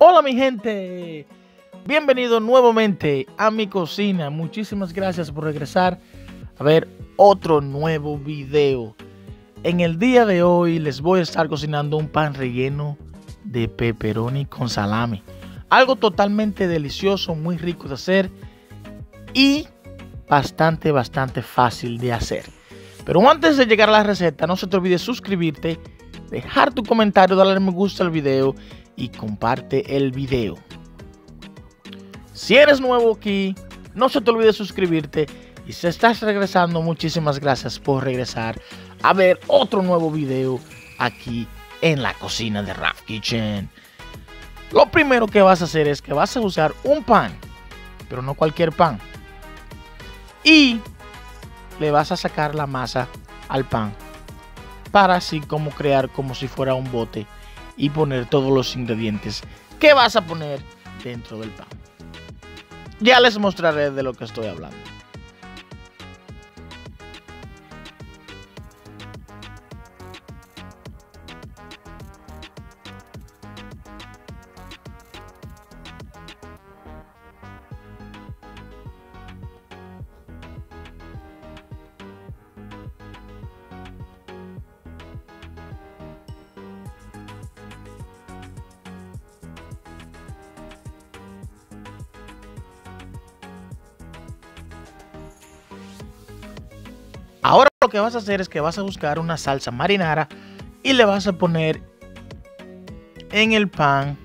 Hola mi gente, bienvenido nuevamente a mi cocina. Muchísimas gracias por regresar a ver otro nuevo video. En el día de hoy les voy a estar cocinando un pan relleno de pepperoni con salami. Algo totalmente delicioso, muy rico de hacer y bastante, bastante fácil de hacer. Pero antes de llegar a la receta, no se te olvide suscribirte, dejar tu comentario, darle me gusta al video y comparte el video. Si eres nuevo aquí, no se te olvide suscribirte y si estás regresando, muchísimas gracias por regresar a ver otro nuevo video aquí en la cocina de Raf Kitchen. Lo primero que vas a hacer es que vas a usar un pan, pero no cualquier pan. Y le vas a sacar la masa al pan para así como crear como si fuera un bote y poner todos los ingredientes que vas a poner dentro del pan. Ya les mostraré de lo que estoy hablando. Ahora lo que vas a hacer es que vas a buscar una salsa marinara y le vas a poner en el pan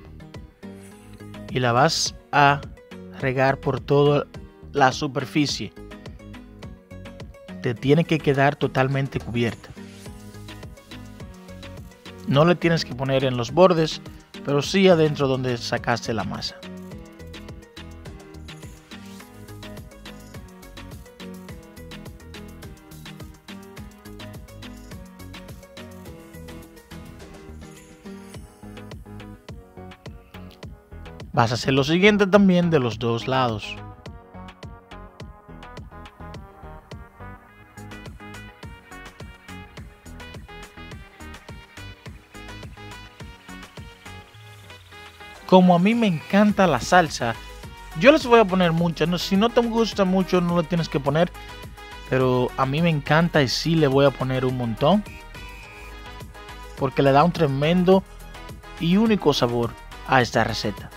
y la vas a regar por toda la superficie. Te tiene que quedar totalmente cubierta. No le tienes que poner en los bordes, pero sí adentro donde sacaste la masa. Vas a hacer lo siguiente también de los dos lados. Como a mí me encanta la salsa, yo les voy a poner mucha. No, si no te gusta mucho, no lo tienes que poner. Pero a mí me encanta y sí le voy a poner un montón. Porque le da un tremendo y único sabor a esta receta.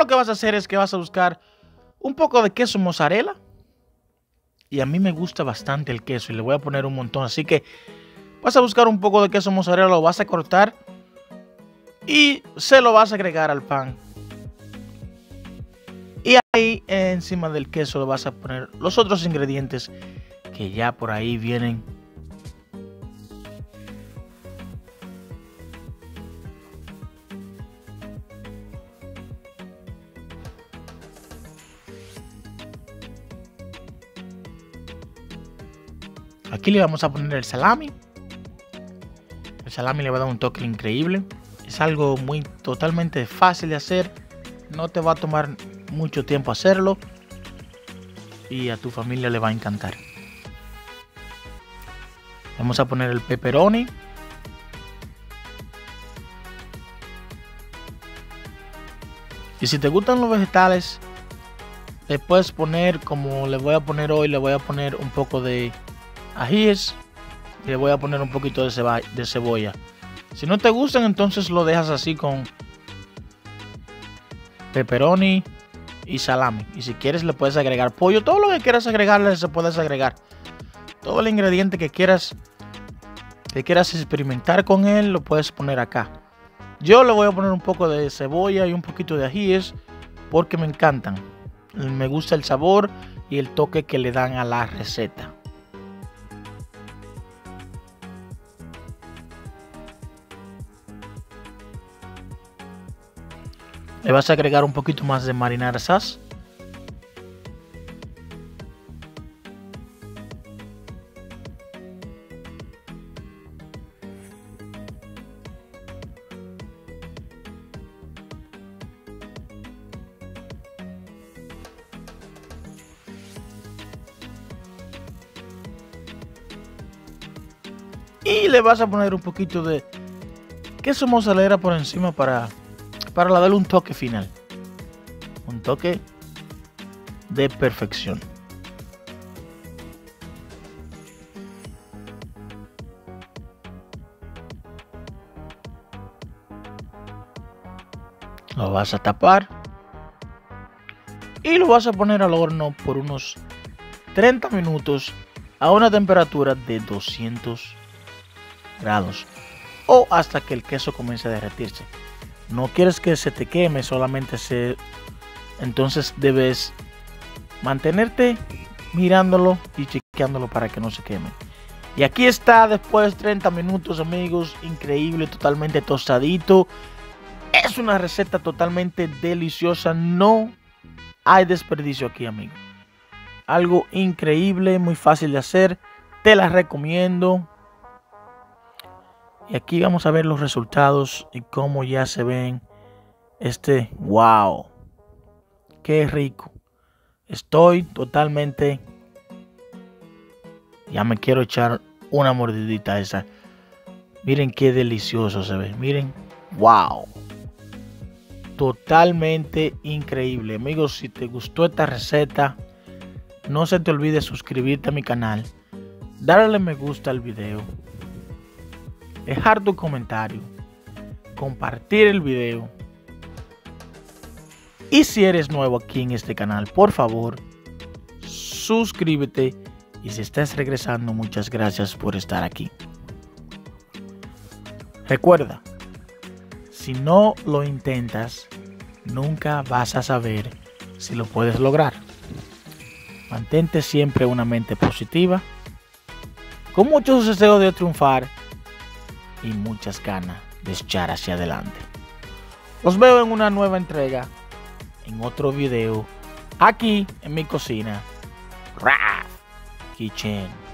Lo que vas a hacer es que vas a buscar un poco de queso mozzarella. Y a mí me gusta bastante el queso y le voy a poner un montón. Así que vas a buscar un poco de queso mozzarella, lo vas a cortar y se lo vas a agregar al pan. Y ahí encima del queso le vas a poner los otros ingredientes que ya por ahí vienen Aquí le vamos a poner el salami. El salami le va a dar un toque increíble. Es algo muy totalmente fácil de hacer. No te va a tomar mucho tiempo hacerlo. Y a tu familia le va a encantar. Vamos a poner el pepperoni. Y si te gustan los vegetales, le puedes poner como le voy a poner hoy, le voy a poner un poco de ajíes le voy a poner un poquito de, de cebolla. Si no te gustan, entonces lo dejas así con pepperoni y salami. Y si quieres le puedes agregar pollo. Todo lo que quieras agregarle se puedes agregar. Todo el ingrediente que quieras que quieras experimentar con él lo puedes poner acá. Yo le voy a poner un poco de cebolla y un poquito de ajíes porque me encantan. Me gusta el sabor y el toque que le dan a la receta. Le vas a agregar un poquito más de marinar sas. Y le vas a poner un poquito de queso mozzarella por encima para para darle un toque final. Un toque de perfección. Lo vas a tapar y lo vas a poner al horno por unos 30 minutos a una temperatura de 200 grados o hasta que el queso comience a derretirse. No quieres que se te queme, solamente se entonces debes mantenerte mirándolo y chequeándolo para que no se queme. Y aquí está después de 30 minutos, amigos, increíble, totalmente tostadito. Es una receta totalmente deliciosa, no hay desperdicio aquí, amigo. Algo increíble, muy fácil de hacer. Te la recomiendo. Y aquí vamos a ver los resultados y cómo ya se ven. Este, wow. Qué rico. Estoy totalmente... Ya me quiero echar una mordidita esa. Miren qué delicioso se ve. Miren. Wow totalmente increíble. Amigos, si te gustó esta receta, no se te olvide suscribirte a mi canal, darle me gusta al video, dejar tu comentario, compartir el video. Y si eres nuevo aquí en este canal, por favor, suscríbete. Y si estás regresando, muchas gracias por estar aquí. Recuerda, si no lo intentas, nunca vas a saber si lo puedes lograr. Mantente siempre una mente positiva, con muchos deseos de triunfar y muchas ganas de echar hacia adelante. Los veo en una nueva entrega, en otro video, aquí en mi cocina, Kitchen.